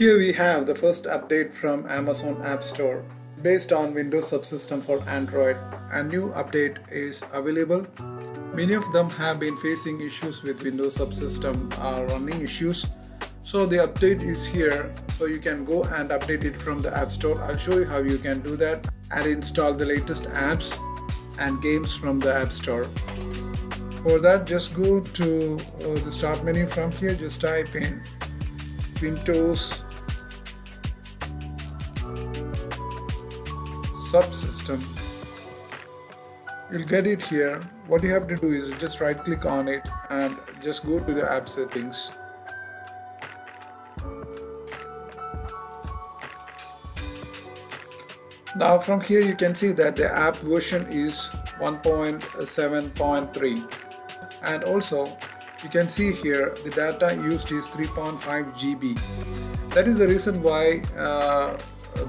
Here we have the first update from Amazon App Store based on Windows subsystem for Android. A new update is available. Many of them have been facing issues with Windows subsystem uh, running issues. So the update is here so you can go and update it from the App Store. I'll show you how you can do that and install the latest apps and games from the App Store. For that just go to uh, the start menu from here just type in Windows subsystem. You'll get it here. What you have to do is just right click on it and just go to the app settings. Now from here you can see that the app version is 1.7.3 and also you can see here the data used is 3.5 GB that is the reason why uh,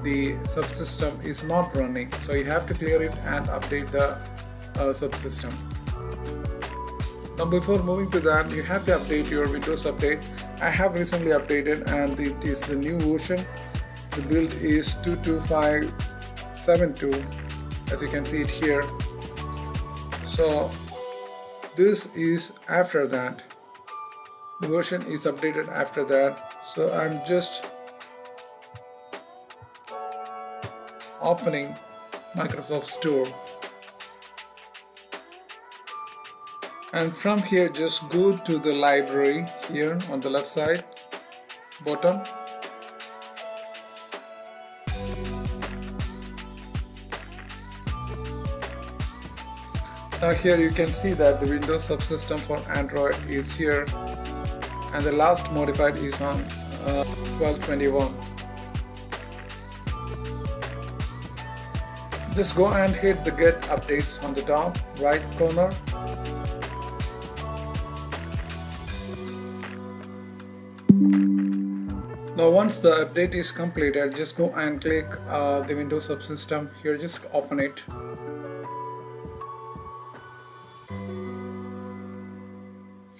the subsystem is not running. So you have to clear it and update the uh, subsystem. Now before moving to that you have to update your windows update. I have recently updated and it is the new version. The build is 22572 as you can see it here. So this is after that. The version is updated after that. So I'm just opening Microsoft Store and from here just go to the library here on the left side bottom Now here you can see that the Windows subsystem for Android is here and the last modified is on uh, 1221. Just go and hit the get updates on the top right corner. Now once the update is completed, just go and click uh, the Windows subsystem here, just open it.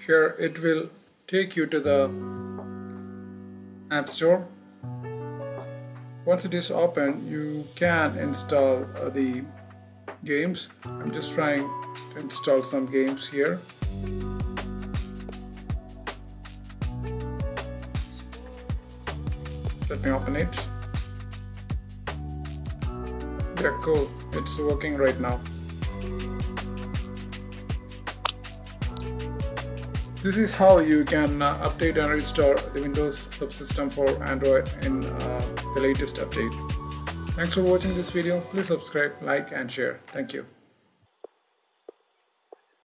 Here it will take you to the App Store once it is open you can install uh, the games. I'm just trying to install some games here. Let me open it. Yeah cool. It's working right now This is how you can uh, update and restore the Windows subsystem for Android in uh, the latest update. Thanks for watching this video. Please subscribe, like and share. Thank you.